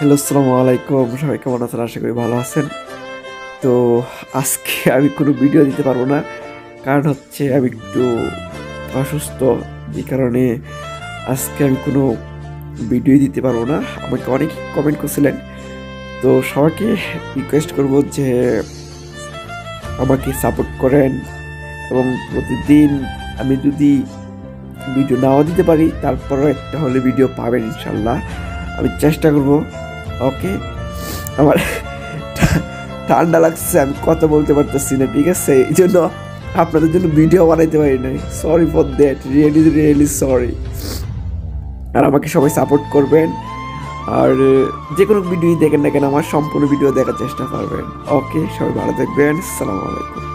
Hello, আসসালামু আলাইকুম। সবাই কেমন আছেন? আশা করি ভালো আছেন। তো আজকে আমি কোনো ভিডিও দিতে পারব না। কারণ হচ্ছে আমি একটু অসুস্থ। যে কারণে আজকে আমি কোনো ভিডিও দিতে পারব না। আমাকে অনেক কমেন্ট করছিলেন। তো সবাইকে রিকোয়েস্ট করব যে আমাকে সাপোর্ট করেন। এবং প্রতিদিন আমি যদি ভিডিও নাও দিতে পারি, তারপরও একটা হলে ভিডিও পাবেন ইনশাল্লাহ। আমি চেষ্টা করব ওকে আমার ঠান্ডা লাগছে, আমি কথা বলতে পারতেছি না, ঠিক আছে? এই জন্য আপনাদের জন্য ভিডিও বানাইতে পারি নাই। Sorry for that really really sorry আর আমাকে সবাই সাপোর্ট করবেন। আর, যে কোনো ভিডিওই দেখেন না কেন, আমার সম্পূর্ণ ভিডিও দেখার চেষ্টা করবেন। ওকে সবাই ভালো থাকবেন। আসসালামু আলাইকুম।